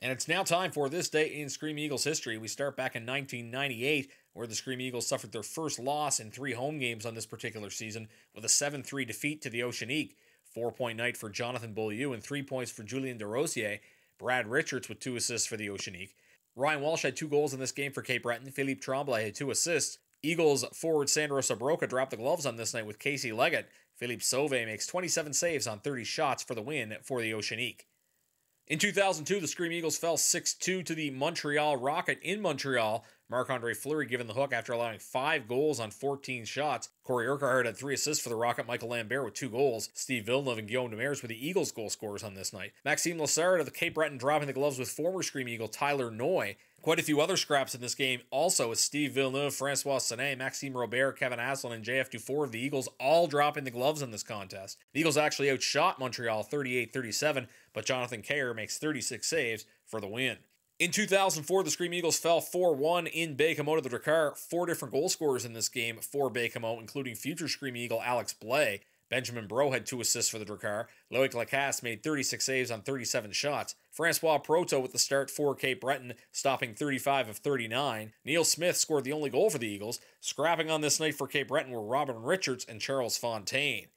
And it's now time for this day in Scream Eagles history. We start back in 1998, where the Scream Eagles suffered their first loss in three home games on this particular season with a 7 3 defeat to the Oceanique. Four point night for Jonathan Beaulieu and three points for Julien Desrosiers. Brad Richards with two assists for the Oceanique. Ryan Walsh had two goals in this game for Cape Breton. Philippe Tremblay had two assists. Eagles forward Sandro Sabroka dropped the gloves on this night with Casey Leggett. Philippe Sauve makes 27 saves on 30 shots for the win for the Oceanique. In 2002, the Scream Eagles fell 6 2 to the Montreal Rocket in Montreal. Marc Andre Fleury given the hook after allowing five goals on 14 shots. Corey Urquhart had three assists for the Rocket. Michael Lambert with two goals. Steve Villeneuve and Guillaume Demers were the Eagles' goal scorers on this night. Maxime Lessard of the Cape Breton dropping the gloves with former Scream Eagle Tyler Noy. Quite a few other scraps in this game also with Steve Villeneuve, Francois Sanet, Maxime Robert, Kevin Asselin, and JF Dufour of the Eagles all dropping the gloves in this contest. The Eagles actually outshot Montreal 38 37, but Jonathan Kayer makes 36 saves for the win. In 2004, the Scream Eagles fell 4 1 in Baie-Comeau to the Drakkar. Four different goal scorers in this game for Baie-Comeau, including future Scream Eagle Alex Blay. Benjamin Bro had two assists for the Drakkar. Loic Lacasse made 36 saves on 37 shots. Francois Proto with the start for Cape Breton, stopping 35 of 39. Neil Smith scored the only goal for the Eagles. Scrapping on this night for Cape Breton were Robin Richards and Charles Fontaine.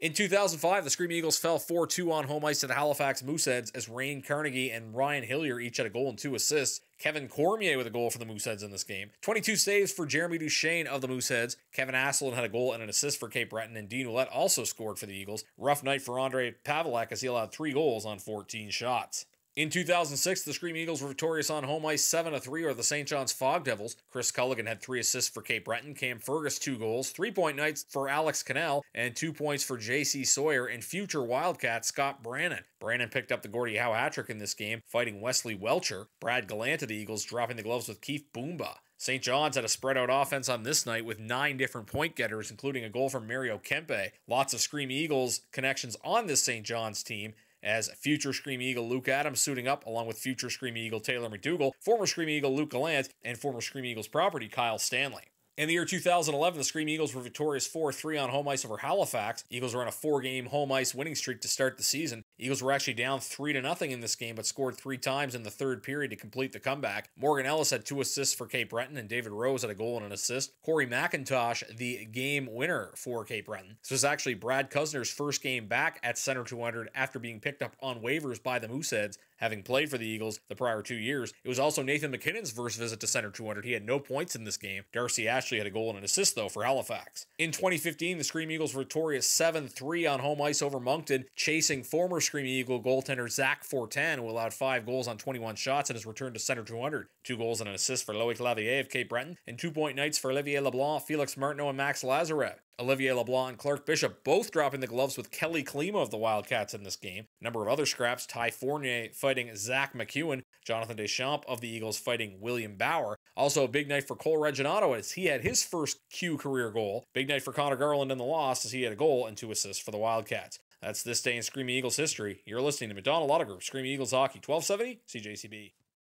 In 2005, the Screaming Eagles fell 4 2 on home ice to the Halifax Mooseheads as Ryan Carnegie and Ryan Hillier each had a goal and two assists. Kevin Cormier with a goal for the Mooseheads in this game. 22 saves for Jeremy Duchesne of the Mooseheads. Kevin Asselin had a goal and an assist for Cape Breton, and Dean Ouellette also scored for the Eagles. Rough night for Ondrej Pavelec as he allowed three goals on 14 shots. In 2006, the Scream Eagles were victorious on home ice 7 3 over the St. John's Fog Devils. Chris Culligan had three assists for Cape Breton, Cam Fergus two goals, three point nights for Alex Cannell, and two points for J.C. Sawyer and future Wildcat Scott Brannon. Brannon picked up the Gordie Howe hat trick in this game, fighting Wesley Welcher. Brad Gallant of the Eagles dropping the gloves with Keith Boomba. St. John's had a spread out offense on this night with nine different point getters, including a goal from Mario Kempe. Lots of Scream Eagles connections on this St. John's team, as future Scream Eagle Luke Adams suiting up along with future Scream Eagle Taylor McDougal, former Scream Eagle Luke Gallant, and former Scream Eagles property Kyle Stanley. In the year 2011, the Scream Eagles were victorious 4 3 on home ice over Halifax. Eagles were on a four game home ice winning streak to start the season. Eagles were actually down 3 to nothing in this game, but scored three times in the third period to complete the comeback. Morgan Ellis had two assists for Cape Breton, and David Rose had a goal and an assist. Corey McIntosh, the game winner for Cape Breton. This was actually Brad Cuzner's first game back at Center 200 after being picked up on waivers by the Mooseheads, having played for the Eagles the prior two years. It was also Nathan MacKinnon's first visit to Center 200. He had no points in this game. Darcy Ashley had a goal and an assist, though, for Halifax. In 2015, the Scream Eagles were victorious 7 3 on home ice over Moncton, chasing former Scream Eagle goaltender Zach Fortin, who allowed five goals on 21 shots in his return to Center 200. Two goals and an assist for Loic Lavier of Cape Breton, and two point nights for Olivier Leblanc, Felix Martineau, and Max Lazarev. Olivier LeBlanc and Clark Bishop both dropping the gloves with Kelly Klima of the Wildcats in this game. A number of other scraps, Ty Fournier fighting Zach McEwen, Jonathan Deschamps of the Eagles fighting William Bauer. Also a big night for Cole Reginato as he had his first Q career goal. Big night for Connor Garland in the loss as he had a goal and two assists for the Wildcats. That's this day in Screaming Eagles history. You're listening to McDonald Auto Group, Screaming Eagles Hockey, 1270 CJCB.